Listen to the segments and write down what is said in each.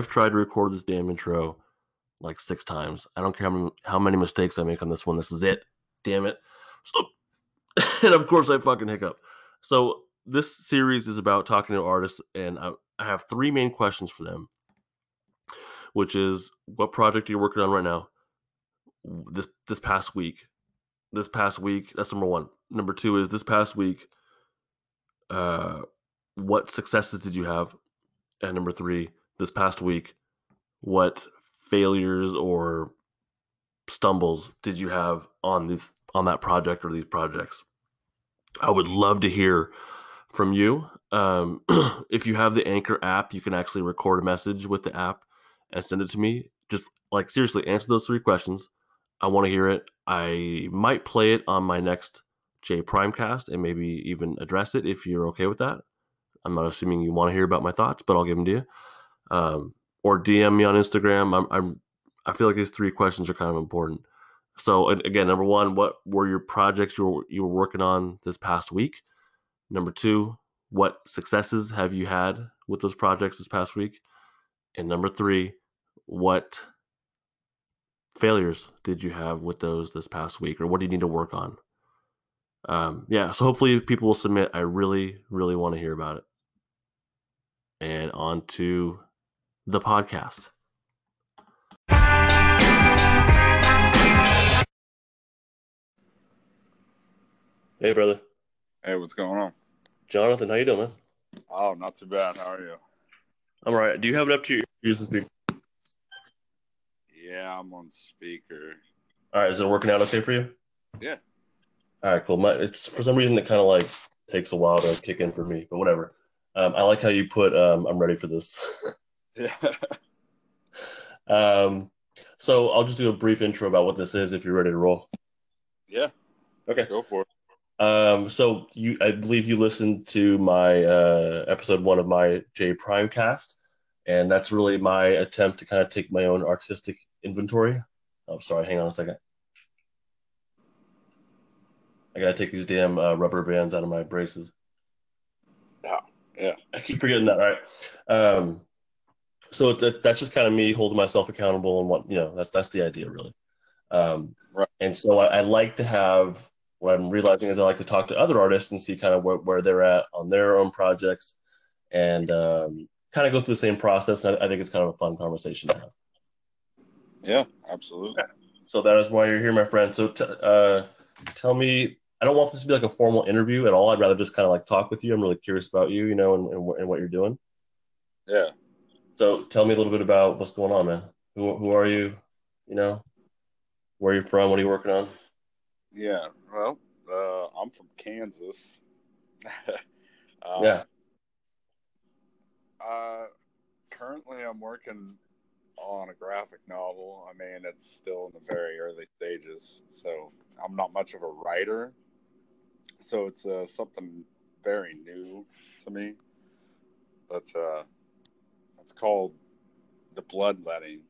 I've tried to record this damn intro like six times. I don't care how many, how many mistakes I make on this one. This is it. Damn it. And of course, I fucking hiccup. So, this series is about talking to artists, and I, I have three main questions for them, which is what project are you working on right now? This this past week, this past week. That's number one. Number two is this past week. Uh, what successes did you have? And number three, this past week, what failures or stumbles did you have on these on that project or these projects? I would love to hear from you. Um, if you have the Anchor app, you can actually record a message with the app and send it to me. Just like seriously, answer those three questions. I want to hear it. I might play it on my next J Primecast and maybe even address it if you're okay with that. I'm not assuming you want to hear about my thoughts, but I'll give them to you. Um, or DM me on Instagram. I'm, I'm I feel like these three questions are kind of important. So again, number one, what were your projects you were you were working on this past week? Number two, what successes have you had with those projects this past week? And number three, what failures did you have with those this past week, or what do you need to work on? Um, yeah, so hopefully people will submit. I really, really want to hear about it. And on to the podcast. Hey, brother. Hey, what's going on? Jonathan, how you doing, man? Oh, not too bad. How are you? I'm all right. Do you have it up to your ears to speak? Yeah, I'm on speaker. All right, is it working out okay for you? Yeah. All right, cool. My, it's for some reason it kind of like takes a while to kick in for me, but whatever. Um, I like how you put um, "I'm ready for this." Yeah. um, so I'll just do a brief intro about what this is if you're ready to roll. yeah. Okay. Go for it. Um, so you, I believe you listened to my uh, episode one of my J Prime cast, and that's really my attempt to kind of take my own artistic inventory. Oh, sorry. Hang on a second. I gotta take these damn uh, rubber bands out of my braces. Yeah. Yeah. I keep forgetting that. All right. Um, so that, that's just kind of me holding myself accountable and what you know. That's that's the idea, really. Um, Right. And so I, I like to have what I'm realizing is I like to talk to other artists and see kind of where, where they're at on their own projects, and um, kind of go through the same process. I, I think it's kind of a fun conversation to have. Yeah. Absolutely. So that is why you're here, my friend. So t- uh, tell me, I don't want this to be like a formal interview at all. I'd rather just kind of like talk with you. I'm really curious about you, you know, and, and, and what you're doing. Yeah. So tell me a little bit about what's going on, man. Who who are you? You know, where you're you from? What are you working on? Yeah. Well, uh, I'm from Kansas. uh, Yeah. Uh, currently, I'm working on a graphic novel. I mean, it's still in the very early stages, so I'm not much of a writer. So it's uh, something very new to me. But uh, it's called The Bloodletting.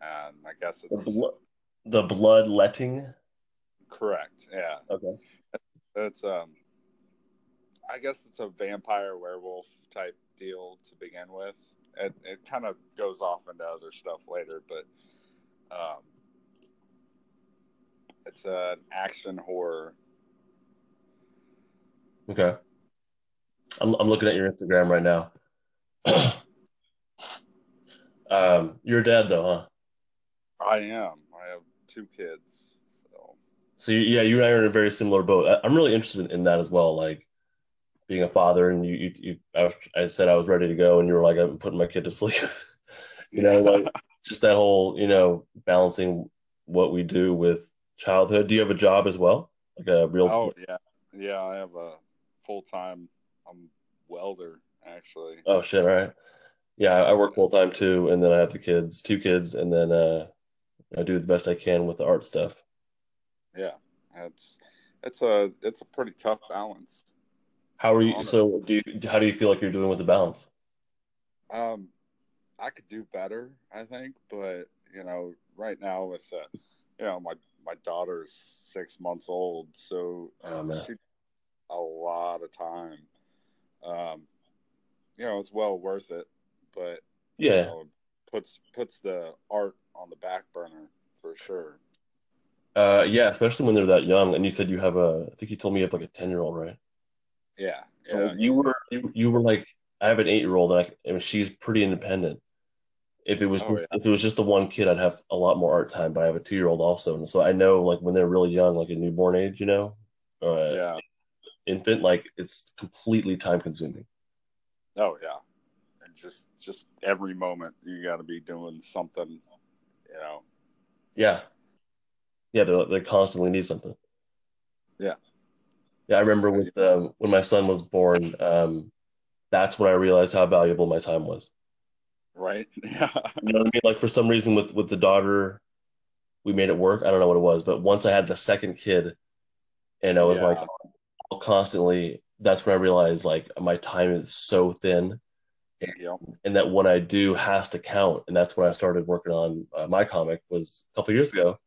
And I guess The, it's blo- the bloodletting. correct. Yeah. Okay. It's um I guess it's a vampire werewolf type deal to begin with. It it kind of goes off into other stuff later, but um it's an action horror. Okay. I'm I'm looking at your Instagram right now. um, you're a dad though, huh? I am. I have two kids. So So you, yeah, you and I are in a very similar boat. I, I'm really interested in that as well, like being a father. And you, you, you I, was, I said I was ready to go, and you were like, I'm putting my kid to sleep. you know, like just that whole, you know, balancing what we do with childhood. Do you have a job as well, like a real? Oh yeah. Yeah, I have a full time I'm welder actually. Oh shit! All right. Yeah, I work full time too, and then I have the kids, two kids, and then uh, I do the best I can with the art stuff. Yeah. It's it's a it's a pretty tough balance. How are you? So, do you, how do you feel like you're doing with the balance? Um, I could do better, I think, but you know, right now with uh, you know my my daughter's six months old, so Oh she a lot of time. Um, you know, it's well worth it, but Yeah. know, puts puts the art on the back burner for sure. Uh, yeah, especially when they're that young. And you said you have a, I think you told me you have like a 10 year old, right? Yeah, So yeah, you were, you, you were like, I have an eight year old and, I, and she's pretty independent. If it was, Oh, just, if it was just the one kid, I'd have a lot more art time, but I have a two year old also. And so I know like when they're really young, like a newborn age, you know, uh, yeah. infant, like it's completely time consuming. Oh yeah, and just just every moment you got to be doing something, you know. Yeah. Yeah. They, they constantly need something. Yeah. Yeah. I remember with, um, when my son was born, um, that's when I realized how valuable my time was. Right? Yeah. You know what I mean? Like for some reason with with the daughter, we made it work. I don't know what it was, but once I had the second kid, and I was Yeah. like constantly, that's when I realized like my time is so thin, Yep. and that what I do has to count. And that's when I started working on uh, my comic was a couple years ago.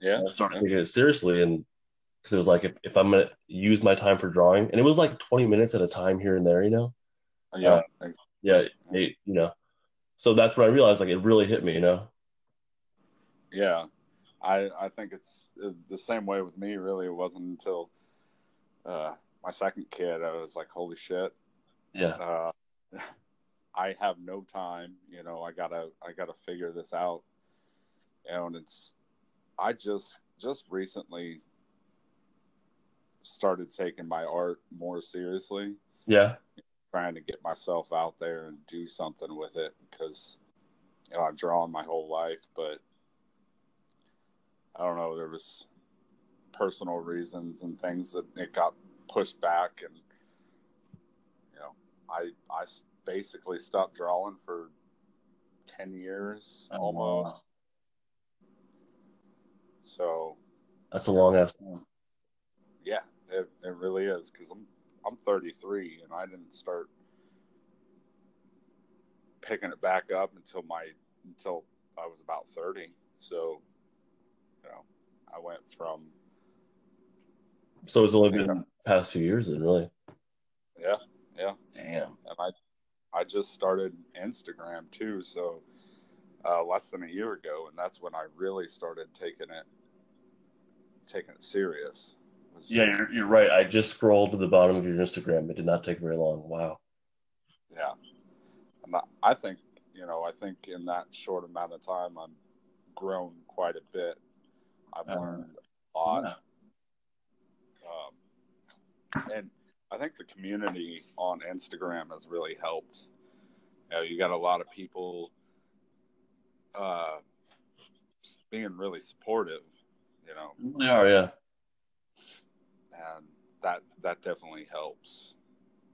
Yeah. I started taking it seriously, and because it was like if, if I'm gonna use my time for drawing, and it was like 20 minutes at a time here and there, you know. Yeah. Yeah, it, you know. So that's when I realized like it really hit me, you know. Yeah. I I think it's uh, the same way with me. Really, it wasn't until uh, my second kid I was like, holy shit. Yeah. Uh, I have no time. You know, I gotta I gotta figure this out. And it's I just just recently started taking my art more seriously, Yeah. trying to get myself out there and do something with it because you know I've drawn my whole life, but I don't know. There was personal reasons and things that it got pushed back, and you know, I I basically stopped drawing for ten years Oh, almost. wow. So That's a long ass time. yeah, it, it really is because I'm I'm 33 and I didn't start picking it back up until my until I was about 30. So you know, I went from So it's only been past few years then, really. yeah, yeah, Damn. and I I just started Instagram too, so uh, less than a year ago, and that's when I really started taking it taking it serious. Was Yeah, you're, you're right. I just scrolled to the bottom of your Instagram. It did not take very long. Wow. yeah, and I, think you know I think in that short amount of time I'm grown quite a bit. I've Uh, learned a lot. Yeah. And I think the community on Instagram has really helped. You know, you got a lot of people uh, being really supportive, you know, They are, yeah. and that that definitely helps.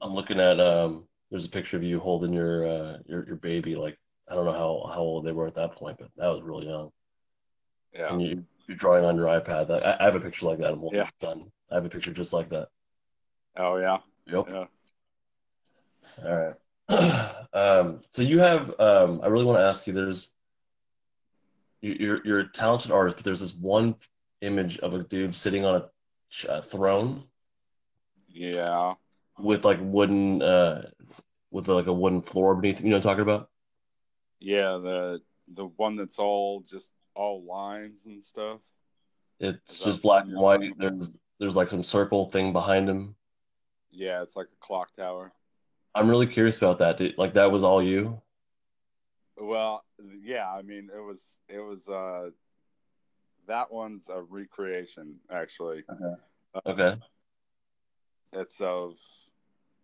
I'm looking at um there's a picture of you holding your uh your, your baby like I don't know how, how old they were at that point, but that was really young. Yeah, And you you're drawing on your iPad. I, I have a picture like that. I'm holding Yeah. I have a picture just like that. Oh yeah, Yep. yeah, All right. um, so you have, um, I really want to ask you, there's, you- you're, you're a talented artist, but there's this one image of a dude sitting on a, a throne yeah, with like wooden, uh, with like a wooden floor beneath, you know what I'm talking about? yeah. The the one that's all just all lines and stuff. It's Is just black and white. There's, there's like some circle thing behind him. Yeah, it's like a clock tower. I'm really curious about that. Did, like that was all you? Well, yeah, I mean, it was it was uh that one's a recreation actually. Okay. Okay. It's of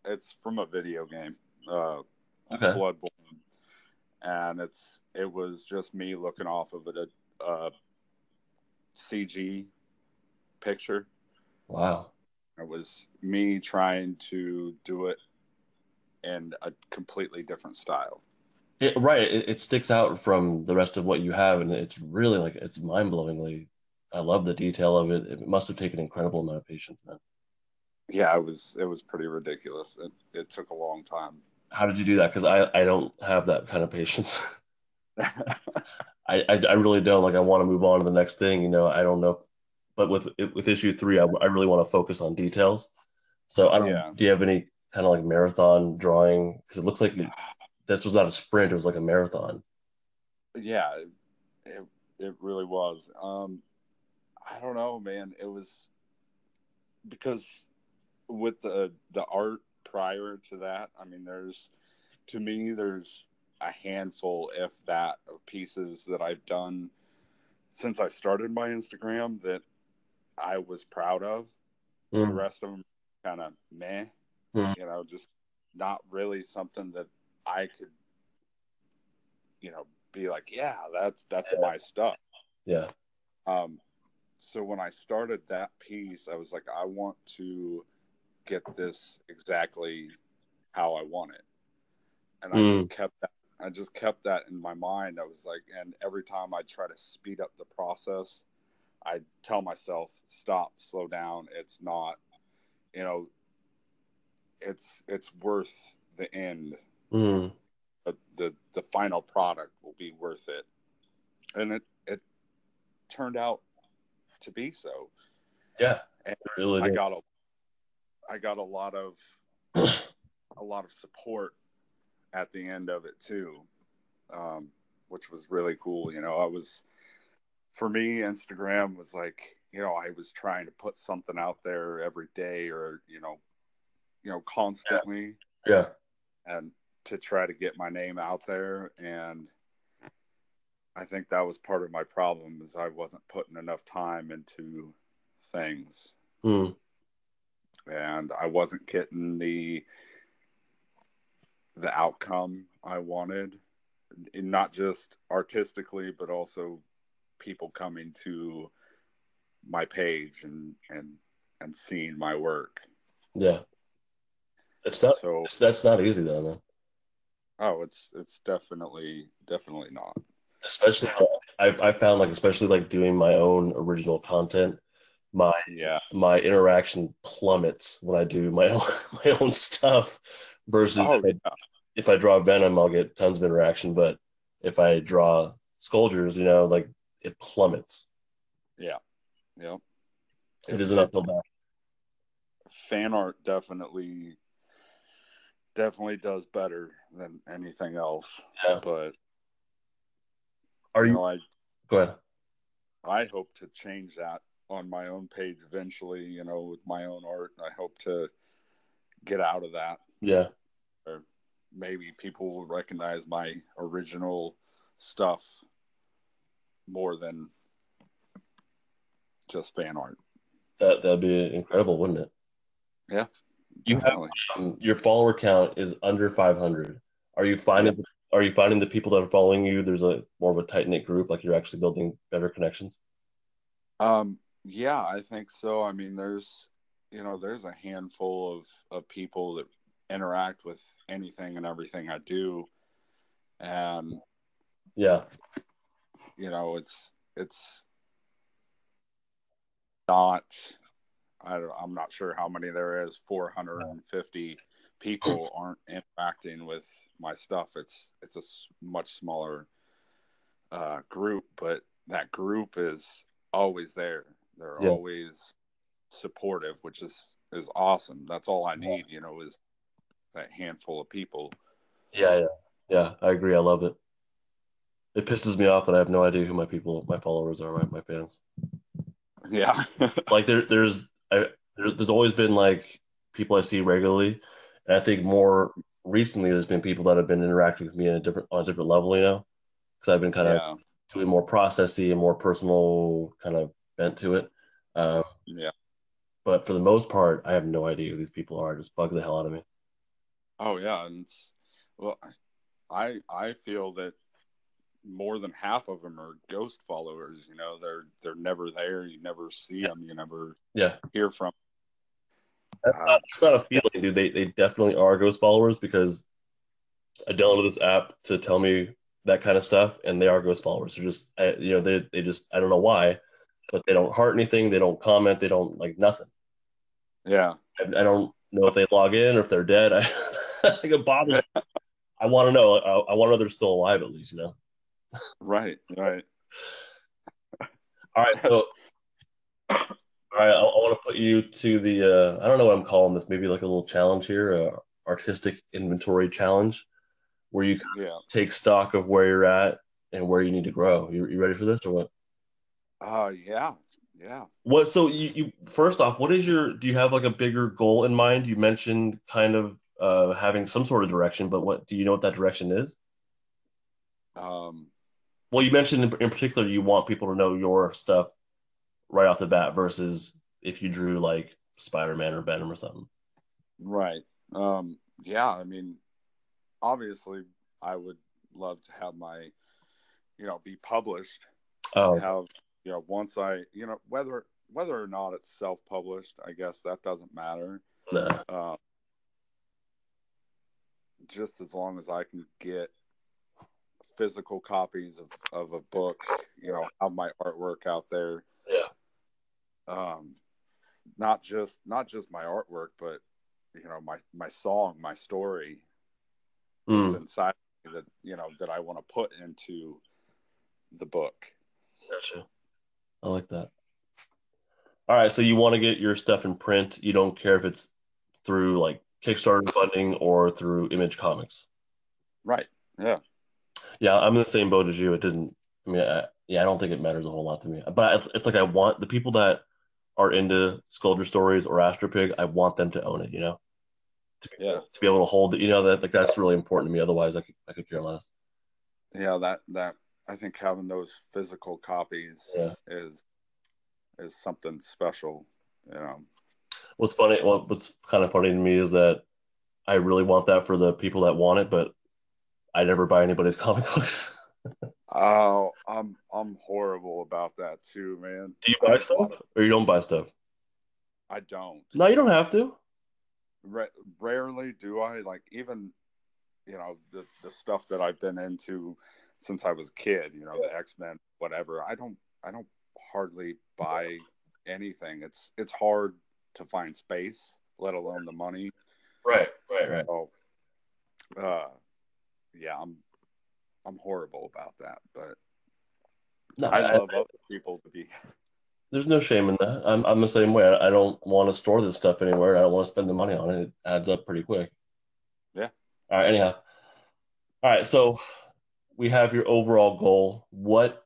it's from a video game, uh Okay. Bloodborne. And it's it was just me looking off of a, a CG picture. Wow. It was me trying to do it in a completely different style. It, right. It, it sticks out from the rest of what you have, and it's really like it's mind blowingly. I love the detail of it. It must have taken an incredible amount of patience, man. Yeah, it was it was pretty ridiculous. It it took a long time. How did you do that? Because I, I don't have that kind of patience. I, I, I really don't. Like I want to move on to the next thing. You know, I don't know. But with with issue three, I, I really want to focus on details. So I don't. Yeah. Do you have any kind of like marathon drawing? Because it looks like you, this was not a sprint; it was like a marathon. Yeah, it it, it really was. Um, I don't know, man. It was because with the the art prior to that, I mean, there's to me, there's a handful, if that, of pieces that I've done since I started my Instagram that I was proud of. Mm. The rest of them kind of meh, mm. you know, just not really something that I could, you know, be like, yeah, that's that's yeah. my stuff. Yeah. Um. So when I started that piece, I was like, I want to get this exactly how I want it, and I mm. just kept that. I just kept that in my mind. I was like, and every time I try to speed up the process, I tell myself, stop, slow down. It's not, you know, it's it's worth the end. Mm. But the the final product will be worth it, and it it turned out to be so. Yeah, and really I got a I got a lot of a lot of support at the end of it too, um, which was really cool. You know, I was for me, Instagram was like, you know, I was trying to put something out there every day or, you know, you know, constantly. Yeah. And to try to get my name out there. And I think that was part of my problem is I wasn't putting enough time into things. Mm. And I wasn't getting the the outcome I wanted, and not just artistically, but also people coming to my page and and and seeing my work. Yeah, it's not. So it's, that's not easy though, man. Oh, it's it's definitely definitely not. Especially, I I found like especially like doing my own original content. My yeah my interaction plummets when I do my own my own stuff versus oh, if, I, yeah. if I draw Venom, I'll get tons of interaction. But if I draw Skullgers, you know, like it plummets. Yeah. Yep. It is an uphill battle. Fan art definitely definitely does better than anything else. Yeah. But are you, you know, I go ahead. I hope to change that on my own page eventually, you know, with my own art. I hope to get out of that. Yeah. Or maybe people will recognize my original stuff more than just fan art. That that'd be incredible, wouldn't it? Yeah. You have um, your follower count is under 500. Are you finding yeah. are you finding the people that are following you? There's a more of a tight knit group, like you're actually building better connections. Um. Yeah, I think so. I mean, there's you know there's a handful of of people that interact with anything and everything I do, and yeah, you know it's it's not I don't, I'm not sure how many there is. 450 people aren't interacting with my stuff. It's it's a much smaller uh, group but that group is always there. They're yeah. always supportive which is is awesome. That's all i need you know is that handful of people. Yeah yeah. Yeah i agree. I love it it pisses me off that I have no idea who my people, my followers are, my, my fans. Yeah. like there, there's, I, there's, there's always been like people I see regularly, and I think more recently there's been people that have been interacting with me in a different on a different level, you know, because I've been kind of yeah. doing more processy and more personal kind of bent to it. Um, yeah. But for the most part, I have no idea who these people are. It just bugs the hell out of me. Oh yeah, and well, I I feel that more than half of them are ghost followers. You know, they're they're never there. You never see them. You never yeah hear from. That's uh, not, that's not a feeling, dude. They they definitely are ghost followers because I downloaded this app to tell me that kind of stuff, and they are ghost followers. They're just you know they they just I don't know why, but they don't heart anything. They don't comment. They don't like nothing. Yeah, I, I don't know if they log in or if they're dead. I like it bothers. I want to know. I, I want to know they're still alive at least. You know right, right. All right, so all right, I, I want to put you to the uh, I don't know what I'm calling this, maybe like a little challenge here, uh, artistic inventory challenge. where you Yeah. take stock of where you're at and where you need to grow. You, you ready for this or what? Uh, yeah, yeah. What? So you, you first off, what is your? Do you have like a bigger goal in mind? You mentioned kind of uh, having some sort of direction, but what do you know what that direction is? Um, Well, you mentioned in, in particular you want people to know your stuff right off the bat versus if you drew like Spider-Man or Venom or something. right. Um, yeah. I mean, obviously, I would love to have my, you know, be published. Oh, Have you know, once I, you know, whether whether or not it's self-published, I guess that doesn't matter. nah. Uh, just as long as I can get physical copies of, of a book, you know, have my artwork out there. Yeah. Um, not just not just my artwork, but you know, my my song, my story Mm, inside me that you know that I want to put into the book. gotcha. I like that. All right, so you want to get your stuff in print. You don't care if it's through like Kickstarter funding or through Image Comics. Right. Yeah. Yeah, I'm in the same boat as you. It didn't. I mean, I, yeah, I don't think it matters a whole lot to me. But it's, it's like I want the people that are into Sculpture Stories or Astropig. I want them to own it. You know, to be, Yeah. to be able to hold it. You know that like that's really important to me. Otherwise, I could I could care less. Yeah, that that I think having those physical copies Yeah. is is something special. You know. What's funny? What, what's kind of funny to me is that I really want that for the people that want it, but I never buy anybody's comic books. Oh, I'm I'm horrible about that too, man. Do you buy stuff or you don't buy stuff? I don't. No, you don't have to. Ra- rarely do I like even you know the the stuff that I've been into since I was a kid. You know the X Men, whatever. I don't I don't hardly buy anything. It's it's hard to find space, let alone the money. Right, right, right. So, uh, yeah, I'm I'm horrible about that, but No, I I- love other people to be. There's no shame in that. I'm I'm the same way. I don't want to store this stuff anywhere. I don't want to spend the money on it. It adds up pretty quick. Yeah. All right. Anyhow. All right. So we have your overall goal. What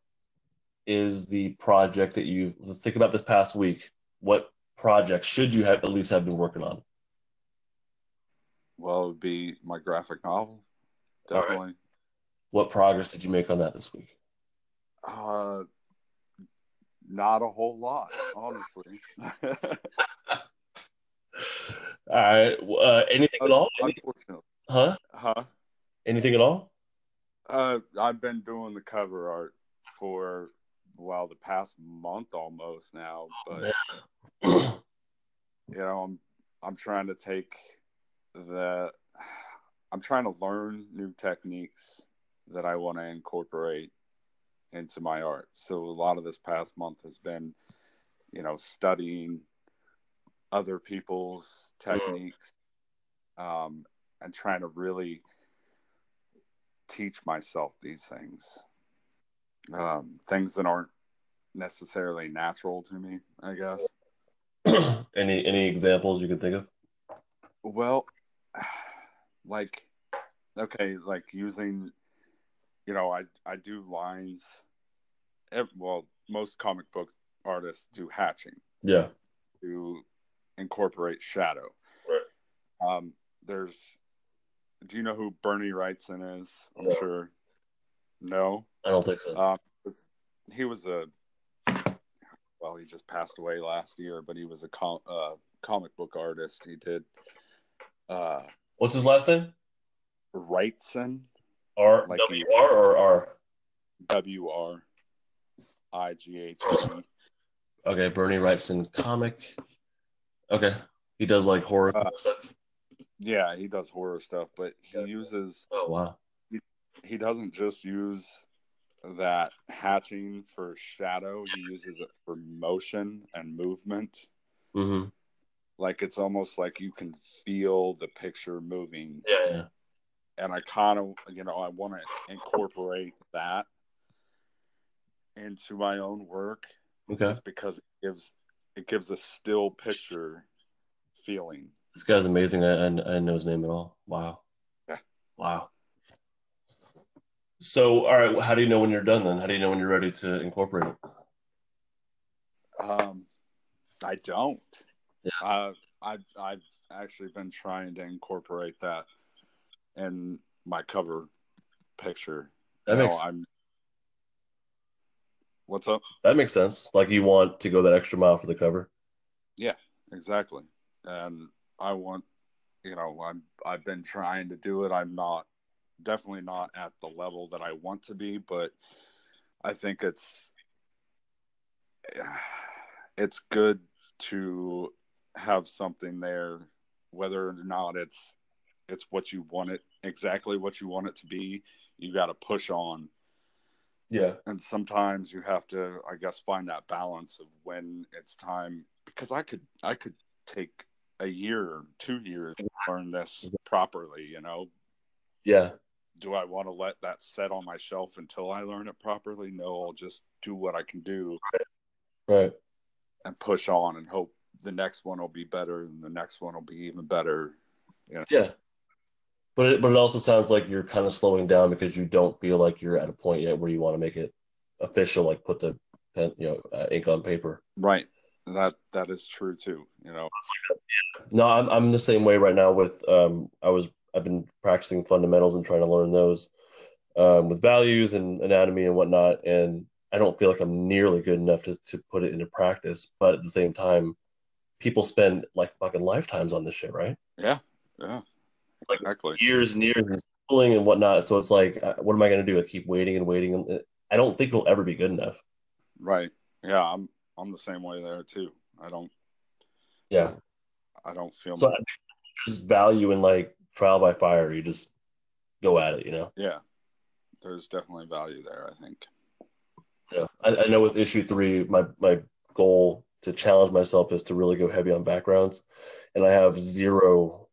is the project that you? Let's think about this past week. What project should you have at least have been working on? Well, it would be my graphic novel, All right. definitely. What progress did you make on that this week? Uh, not a whole lot, honestly. All right. Uh, anything at all? Any- Unfortunately, huh? huh? Anything at all? Uh, I've been doing the cover art for well the past month almost now, but Man. you know i'm i'm trying to take the i'm trying to learn new techniques that i want to incorporate into my art so a lot of this past month has been you know studying other people's techniques um, and trying to really teach myself these things um, things that aren't necessarily natural to me i guess any any examples you can think of? Well, like, okay, like using, you know, I I do lines. Well, most comic book artists do hatching Yeah. to incorporate shadow. Right. Um, there's, do you know who Bernie Wrightson is? I'm No. sure. No. I don't think so. Um, he was a, well, he just passed away last year, but he was a com- uh, comic book artist. He did. Uh, What's his last name? Wrightson, R Like W R or R? W R I G H T. Okay, Bernie Wrightson comic. Okay, he does like horror Uh, stuff. Yeah, he does horror stuff, but he Yeah. uses Oh wow. he doesn't just use that hatching for shadow. He uses it for motion and movement. Mm-hmm. Like it's almost like you can feel the picture moving. Yeah, yeah. And I kind of, you know, I want to incorporate that into my own work Okay. just because it gives it gives a still picture feeling. This guy's amazing. I, I, I didn't know his name at all. Wow. Yeah. Wow. So, all right, how do you know when you're done then? How do you know when you're ready to incorporate it? Um, I don't. Yeah. Uh, I've I've actually been trying to incorporate that in my cover picture. That You know, makes I'm. What's up? that makes sense. Like you want to go that extra mile for the cover. Yeah, exactly. And I want, you know, I'm I've been trying to do it. I'm not definitely not at the level that I want to be, but I think it's it's good to have something there whether or not it's it's what you want it exactly what you want it to be. You got to push on Yeah. and sometimes you have to i guess find that balance of when it's time because i could i could take a year two years to learn this properly you know Yeah. do i want to let that set on my shelf until i learn it properly no i'll just do what i can do Right. and push on and hope the next one will be better and the next one will be even better Yeah. But it, but it also sounds like you're kind of slowing down because you don't feel like you're at a point yet where you want to make it official, like put the pen, you know, uh, ink on paper. right that that is true too you know No, I'm I'm the same way right now. With um, I was I've been practicing fundamentals and trying to learn those, um, with values and anatomy and whatnot. And I don't feel like I'm nearly good enough to to put it into practice. But at the same time, people spend like fucking lifetimes on this shit, right? yeah yeah Like, exactly Years and years and schooling and whatnot. So it's like, uh, what am I going to do? I keep waiting and waiting. And uh, I don't think it'll ever be good enough. right yeah i'm i'm the same way there too i don't Yeah. i don't feel So there's value in like trial by fire. You just go at it, you know. Yeah, there's definitely value there. I think. Yeah, I, I know with issue three, my my goal to challenge myself is to really go heavy on backgrounds, and I have zero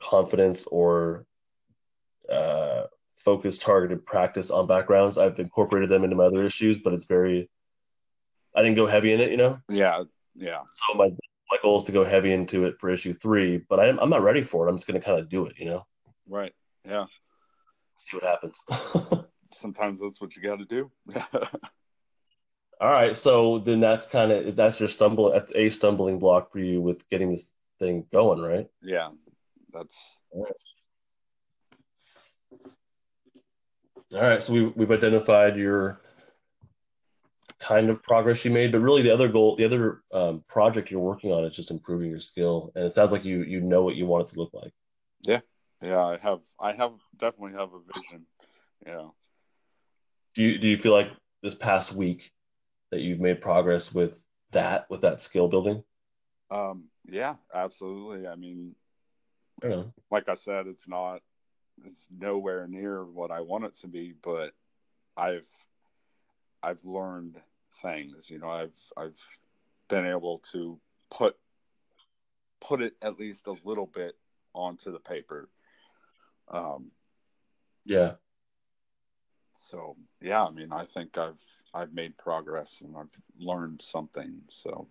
confidence or uh, focus targeted practice on backgrounds. I've incorporated them into my other issues, but it's very I didn't go heavy in it, you know. Yeah, yeah, So my my goal is to go heavy into it for issue three, but I'm I'm not ready for it. I'm just going to kind of do it, you know, right. Yeah, see what happens. sometimes that's what you got to do. All right, so then that's kind of that's your stumble. That's a stumbling block for you with getting this thing going, right? yeah, that's All right, so we, we've identified your kind of progress you made, but really the other goal, the other um, project you're working on is just improving your skill, and it sounds like you you know what you want it to look like. Yeah, yeah. I have I have definitely have a vision. Yeah. Do you do you feel like this past week that you've made progress with that with that skill building? Um. Yeah. Absolutely. I mean, I like I said, it's not. It's nowhere near what I want it to be, but I've I've learned things. You know, I've I've been able to put put it at least a little bit onto the paper. Um, Yeah, so yeah, I mean, I think I've I've made progress and I've learned something. So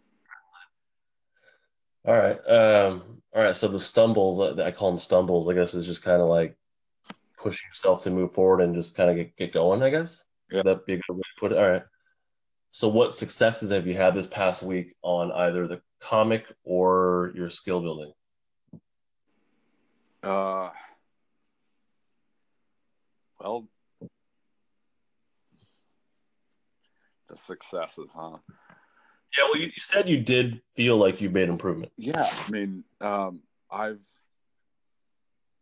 All right. Um, all right. So the stumbles, uh, I call them stumbles, I guess, is just kind of like push yourself to move forward and just kind of get, get going, I guess. Yeah. Would that be a good way to put it? All right. So what successes have you had this past week on either the comic or your skill building? uh, well, successes, huh? Yeah, well, you, you said you did feel like you made improvement. Yeah, I mean, um, I've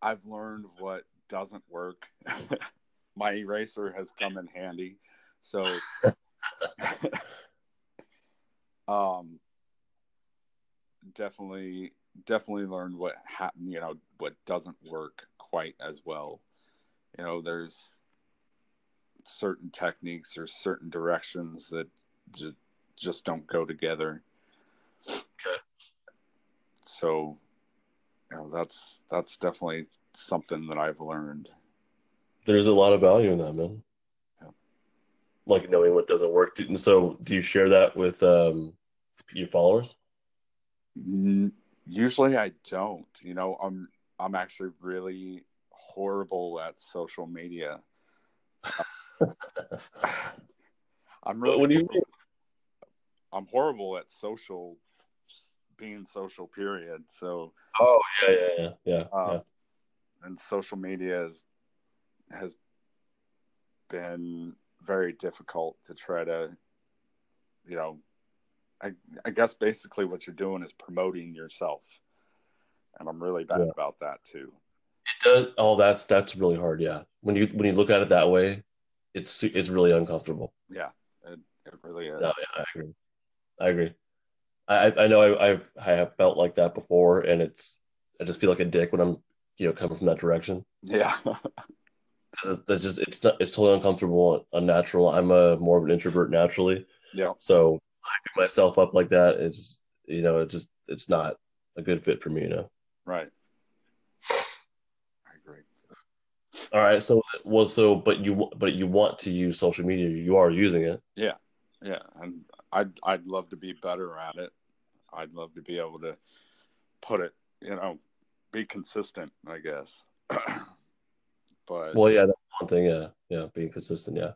I've learned what doesn't work. My eraser has come in handy, so um, definitely definitely learned what happened. you know what doesn't work quite as well. You know, there's certain techniques or certain directions that just just don't go together. Okay. So, you know, that's that's definitely something that I've learned. There's a lot of value in that, man. Yeah. Like knowing what doesn't work. Do- So do you share that with um, your followers? Usually, I don't. You know, I'm I'm actually really horrible at social media. I'm really do you? I'm horrible at social being social period. So Oh yeah, yeah, yeah, yeah. um, yeah. and social media is, has been very difficult to try to you know I, I guess basically what you're doing is promoting yourself and i'm really bad Yeah. about that too It does. Oh, that's that's really hard. Yeah, when you when you look at it that way, it's it's really uncomfortable. yeah it, it really is No, yeah, I agree. I agree. I I know I, I've I have felt like that before, and it's I just feel like a dick when I'm you know coming from that direction yeah because that's just it's not it's totally uncomfortable, unnatural. I'm a more of an introvert naturally, yeah so hyping myself up like that, it's you know it just it's not a good fit for me. You know. right i agree All right. So well, so but you but you want to use social media. You are using it. yeah yeah. and i'd i'd love to be better at it i'd love to be able to put it you know be consistent i guess but Well, yeah, that's one thing. Yeah, yeah, being consistent. Yeah,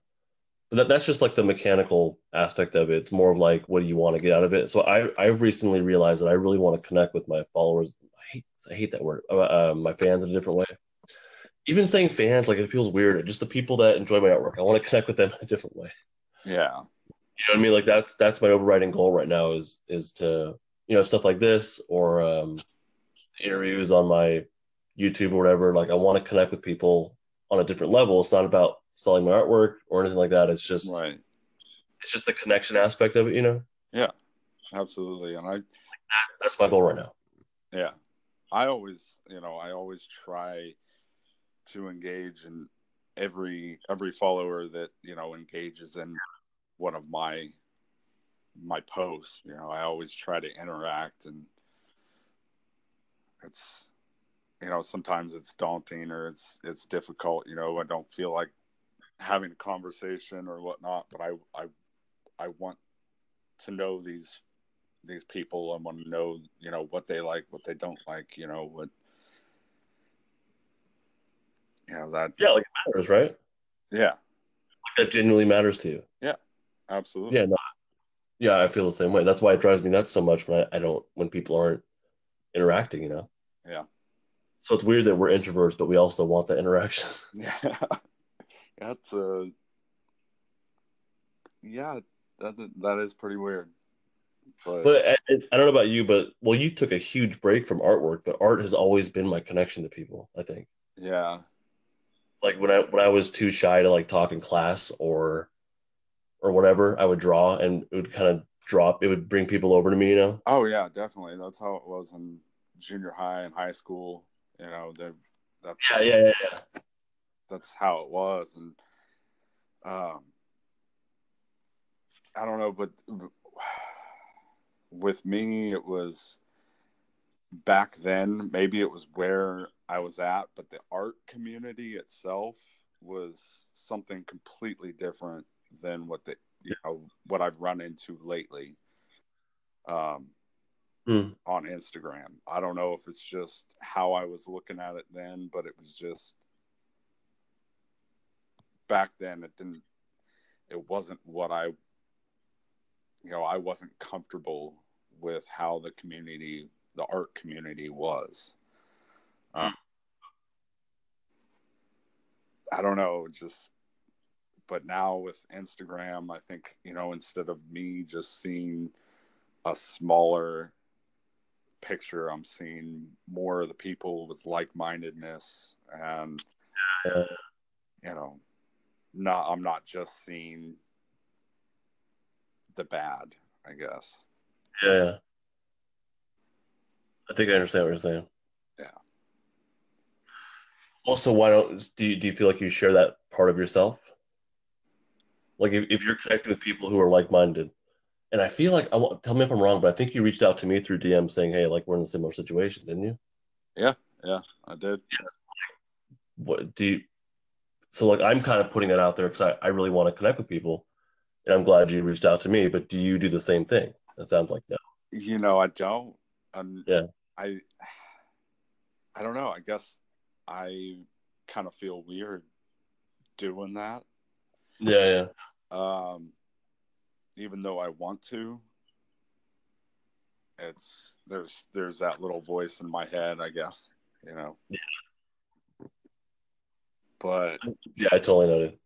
but that, that's just like the mechanical aspect of it. It's more of like, what do you want to get out of it? So I I've recently realized that I really want to connect with my followers. I hate I hate that word. Uh, uh, my fans in a different way. Even saying fans, like it feels weird. Just the people that enjoy my artwork. I want to connect with them in a different way. yeah You know what I mean? Like that's that's my overriding goal right now is is to you know stuff like this or um, interviews on my YouTube or whatever. Like I want to connect with people on a different level. It's not about selling my artwork or anything like that. It's just right it's just the connection aspect of it. You know, Yeah, absolutely and i that's my goal right now. Yeah. I always, you know, I always try to engage and every every follower that, you know, engages in one of my my posts, you know, I always try to interact and it's you know, sometimes it's daunting or it's it's difficult, you know, I don't feel like having a conversation or whatnot, but I I I want to know these these people. I want to know, you know, what they like, what they don't like, you know, what, know, that, Yeah, like it matters, right? yeah, Like that genuinely matters to you. Yeah, absolutely. Yeah, no, yeah, I feel the same way. That's why it drives me nuts so much when I, I don't when people aren't interacting. You know. Yeah. So it's weird that we're introverts, but we also want that interaction. Yeah. That's, uh, yeah, that, that is pretty weird. But, But I, I don't know about you, but well, you took a huge break from artwork, but art has always been my connection to people. I think, yeah, like when I when I was too shy to like talk in class or or whatever, I would draw and it would kind of drop. It would bring people over to me, you know. oh yeah, definitely. That's how it was in junior high and high school. You know, they, that's, Yeah, yeah, yeah, yeah. that's how it was and um i don't know but with me it was back then maybe it was where i was at but the art community itself was something completely different than what the you know what i've run into lately um Hmm. on instagram i don't know if it's just how i was looking at it then but it was just back then it didn't it wasn't what i you know i wasn't comfortable with how the community the art community was um, i don't know just but now with instagram i think you know instead of me just seeing a smaller picture i'm seeing more of the people with like-mindedness and Yeah. you know not i'm not just seeing the bad i guess Yeah, yeah. I think I understand what you're saying. Yeah. Also, why don't do you, do you feel like you share that part of yourself? Like if, if you're connected with people who are like-minded, and I feel like I want, tell me if I'm wrong, but I think you reached out to me through DM saying, "Hey, like we're in a similar situation," didn't you? yeah yeah, i did What do you? So like I'm kind of putting that out there because I, I really want to connect with people, and I'm glad you reached out to me. But do you do the same thing? It sounds like no. you know i don't um, Yeah. I i don't know i guess i kind of feel weird doing that Yeah, yeah. Um, even though I want to, it's there's there's that little voice in my head, I guess. You know. Yeah. But Yeah, I totally know noted.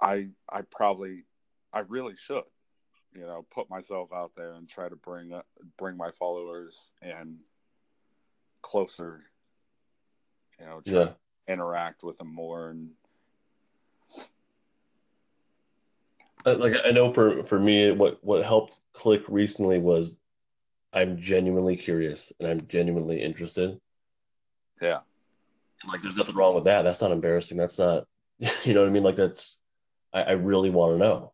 I I probably I really should, you know, put myself out there and try to bring uh, bring my followers and closer. You know, Yeah. to interact with them more and Uh, Like I know for for me, what what helped click recently was I'm genuinely curious and I'm genuinely interested. yeah, And, like, there's nothing wrong with that. That's not embarrassing. That's not, you know what I mean? Like that's, I, I really want to know.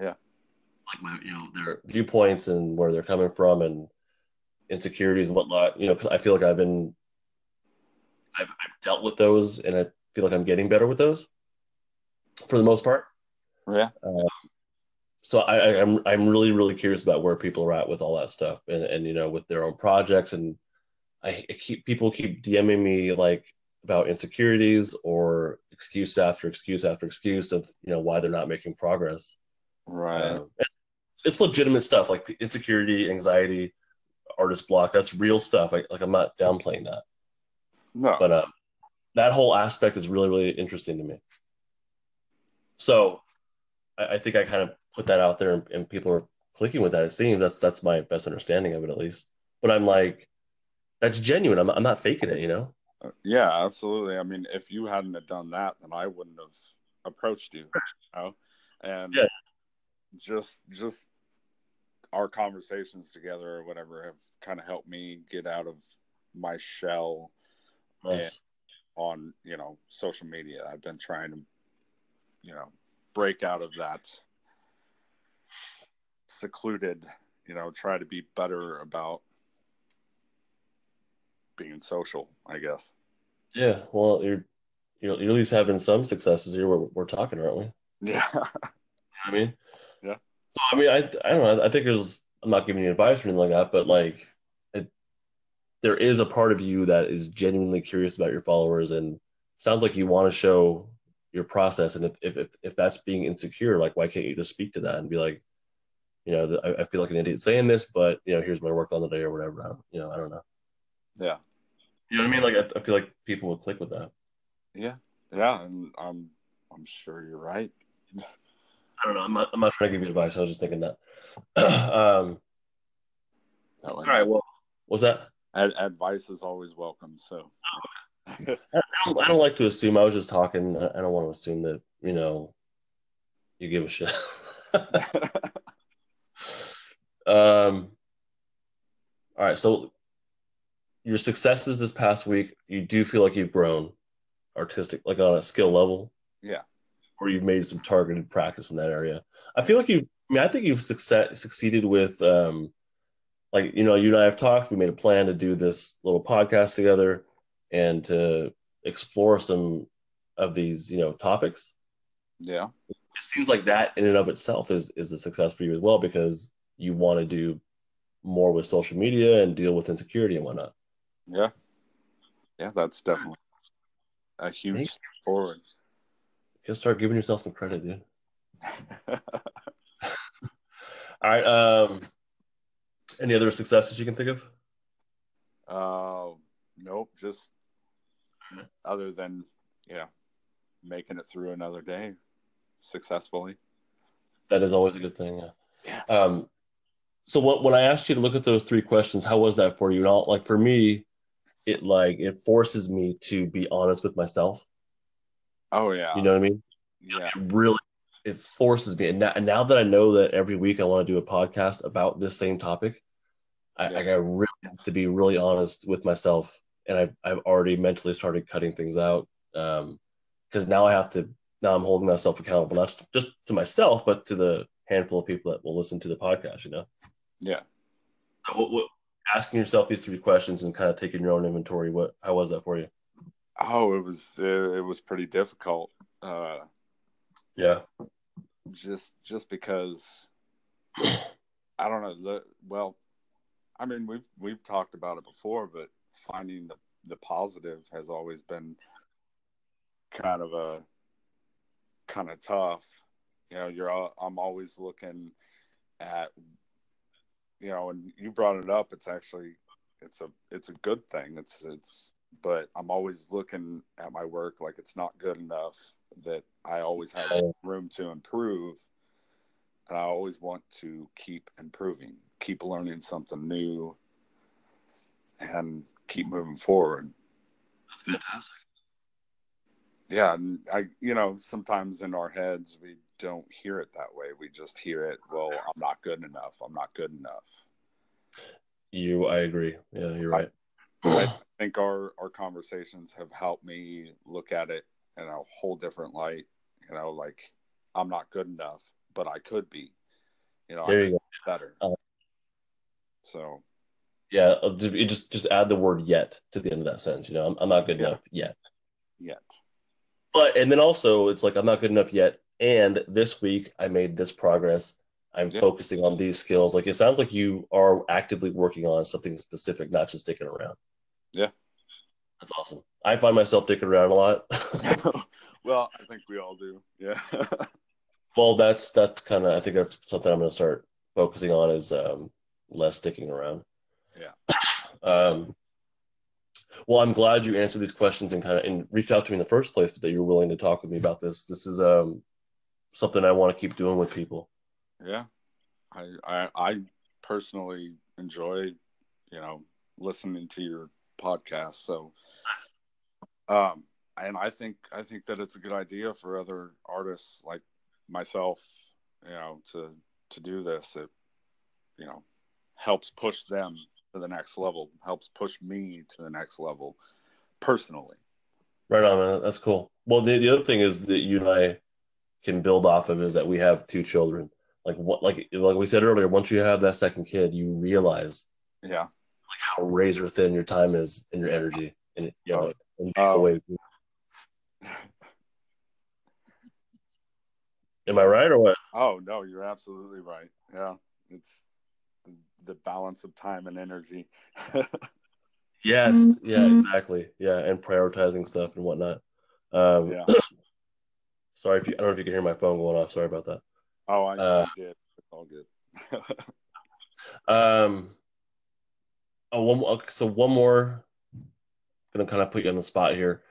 Yeah. Like my, you know, their viewpoints and where they're coming from and insecurities and whatnot. You know, because I feel like I've been, I've, I've dealt with those, and I feel like I'm getting better with those, for the most part. yeah, So I, I, I'm, I'm really, really curious about where people are at with all that stuff, and and you know, with their own projects, and I, I keep people keep DMing me like about insecurities or excuse after excuse after excuse of you know why they're not making progress. right, Um, it's, it's legitimate stuff like insecurity, anxiety, artist block. That's real stuff. I, like I'm not downplaying that, no, but um, that whole aspect is really, really interesting to me. So I, I think I kind of put that out there, and, and people are clicking with that. It seems that's that's my best understanding of it, at least. But I'm like, that's genuine. I'm, I'm not faking it, you know. yeah, absolutely. I mean, if you hadn't have done that, then I wouldn't have approached you, you know, and Yeah. just just our conversations together or whatever have kind of helped me get out of my shell Nice. on you know social media i've been trying to you know break out of that secluded you know try to be better about being social i guess Yeah. Well, you're you're, at least having some successes here. We're, we're talking, aren't we? yeah I mean. So I mean, I I don't know. I think there's. I'm not giving you advice or anything like that, but like, it, there is a part of you that is genuinely curious about your followers, and sounds like you want to show your process. And if if if, that's being insecure, like, why can't you just speak to that and be like, you know, I, I feel like an idiot saying this, but you know, here's my work on the day or whatever. I don't, you know, I don't know. yeah You know what I mean? Like, I, I feel like people would click with that. yeah yeah and i'm i'm sure you're right I don't know. I'm not. I'm not trying to give you advice. I was just thinking that. um. All right. Well, was that? Ad- advice is always welcome so I don't, I don't like to assume. I was just talking. I I don't want to assume that you know you give a shit. um. All right. So your successes this past week, you do feel like you've grown artistic, like on a skill level. Yeah. Or you've made some targeted practice in that area. I feel like you've. I mean, I think you've success succeeded with. um like you know, you and I have talked. We made a plan to do this little podcast together and to explore some of these, you know, topics. yeah It seems like that in and of itself is is a success for you as well because you want to do more with social media and deal with insecurity and whatnot. yeah yeah that's definitely a huge step forward Just start giving yourself some credit, dude. All right. Um, any other successes you can think of? Uh, nope. Just other than yeah, making it through another day successfully. That is always a good thing. Yeah. Yeah. Um, so what, when I asked you to look at those three questions, how was that for you? And all, like for me, it like it forces me to be honest with myself. Oh yeah. You know what I mean? yeah. It really it forces me. And now, and now that I know that every week I want to do a podcast about this same topic, I, Yeah. I got really have to be really honest with myself. And I've I've already mentally started cutting things out. Um, because now I have to now I'm holding myself accountable, not just to myself, but to the handful of people that will listen to the podcast, you know. Yeah. So what, what asking yourself these three questions and kind of taking your own inventory, what how was that for you? Oh, it was it, it was pretty difficult. Uh, Yeah. just just because I don't know. The, well, I mean we've we've talked about it before, but finding the the positive has always been kind of a kind of tough. You know, you're I'm always looking at you know, and you brought it up. It's actually it's a it's a good thing. It's it's but I'm always looking at my work like it's not good enough. That I always have room to improve, and I always want to keep improving, keep learning something new, and keep moving forward. That's fantastic. Yeah, and I you know sometimes in our heads we don't hear it that way. We just hear it. Well, I'm not good enough. I'm not good enough. You, I agree. Yeah, you're right. I think our our conversations have helped me look at it in a whole different light. You know, like I'm not good enough, but I could be. You know, there could you go. better. Uh, So Yeah, uh, just just just add the word "yet" to the end of that sentence. You know, I'm, I'm not good Yeah. enough yet. yet, But and then also it's like I'm not good enough yet. And this week I made this progress. I'm Yeah. focusing on these skills. Like it sounds like you are actively working on something specific, not just sticking around. Yeah. That's awesome. I find myself dicking around a lot. well, I think we all do. Yeah, well, that's that's kind of I think that's something I'm going to start focusing on is um, less sticking around. Yeah. Um, well, I'm glad you answered these questions and kind of and reached out to me in the first place, but that you're willing to talk with me about this. This is um, something I want to keep doing with people. yeah. I I I personally enjoy, you know, listening to your podcast. So, um, and I think I think that it's a good idea for other artists like myself, you know, to to do this. It, you know, helps push them to the next level. Helps push me to the next level, personally. Right on, man. That's cool. Well, the, the other thing is that you and I can build off of is that we have two children. Like what, like like we said earlier, once you have that second kid, you realize Yeah. Like how razor thin your time is and your energy, and you know, and Oh. way. Am I right or what? Oh no, you're absolutely right. Yeah, it's the, the balance of time and energy. Yes. Yeah. Exactly. Yeah, and prioritizing stuff and whatnot. Um, yeah. Sorry if you. I don't know if you can hear my phone going off. Sorry about that. Oh, I, Uh, I did. It's all good. Um. Oh, one. more- So one more. I'm Gonna kind of put you on the spot here,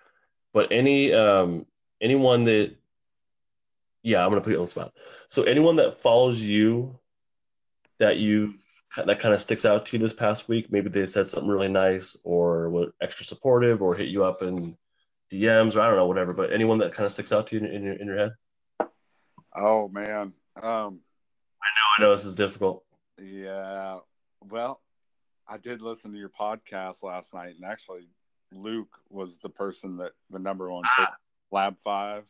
but any um anyone that, yeah, I'm gonna put you on the spot. So anyone that follows you, that you that kind of sticks out to you this past week, maybe they said something really nice or were extra supportive or hit you up in DMs or I don't know whatever. But anyone that kind of sticks out to you in, in your in your head. oh man. Um. I know I know this is difficult. Yeah. Well, I did listen to your podcast last night, and actually, Luke was the person that the number one pick, Lab Five.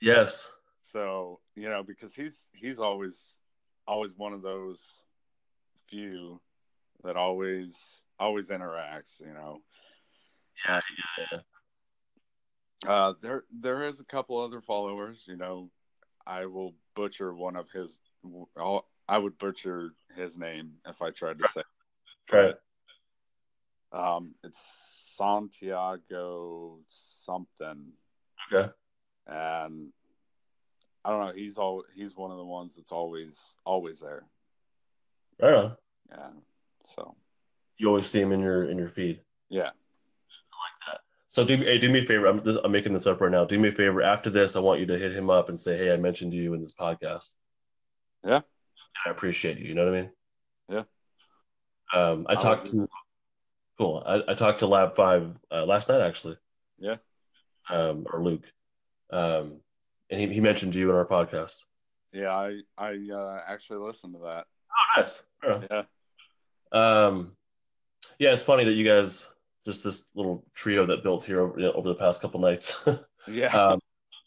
Yes. So you know, because he's he's always always one of those few that always always interacts. You know. Yeah. Yeah. Uh, there there is a couple other followers. You know, I will butcher one of his. I'll, I would butcher his name if I tried to say. Try it. Um, it's Santiago something, Okay. and I don't know. He's all he's one of the ones that's always always there. Right on. Yeah. So You always see him in your in your feed. yeah. I like that. So do hey, do me a favor. I'm just, I'm making this up right now. Do me a favor. After this, I want you to hit him up and say, "Hey, I mentioned you in this podcast." Yeah. I appreciate you. You know what I mean? Um, I I'll talked to. Cool. I, I talked to Lab Five uh, last night actually. Yeah. Um, or Luke, um, and he, he mentioned you in our podcast. Yeah. I I uh, actually listened to that. Oh, nice. Yeah. Yeah. Um, yeah, it's funny that you guys just this little trio that built here over, you know, over the past couple nights. Yeah. um,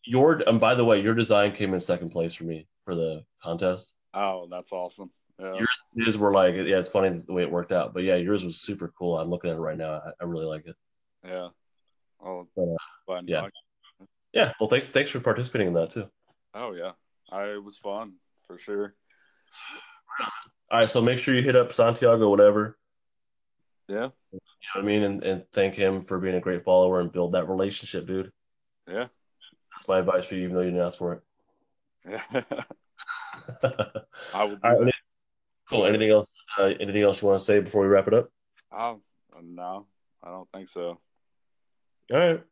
your and by the way, your design came in second place for me for the contest. oh, that's awesome. Yeah. Yours is were like yeah, it's funny the way it worked out, but yeah, yours was super cool. I'm looking at it right now. I, I really like it. yeah. Oh, uh, yeah. Yeah, well, thanks thanks for participating in that too. Oh yeah. I it was fun for sure. All right, so make sure you hit up Santiago, whatever. Yeah. You know what I mean, and, and thank him for being a great follower and build that relationship, dude. Yeah. That's my advice for you, even though you didn't ask for it. Yeah. I will. Do All right, that. Cool. Anything else? Uh, anything else you want to say before we wrap it up? Oh, no, I don't think so. All right.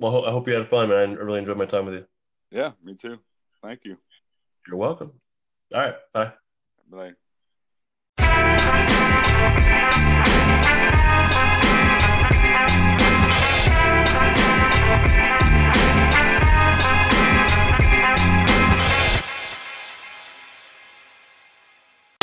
Well, I hope you had fun, man. I really enjoyed my time with you. Yeah, me too. Thank you. You're welcome. All right. Bye. Bye.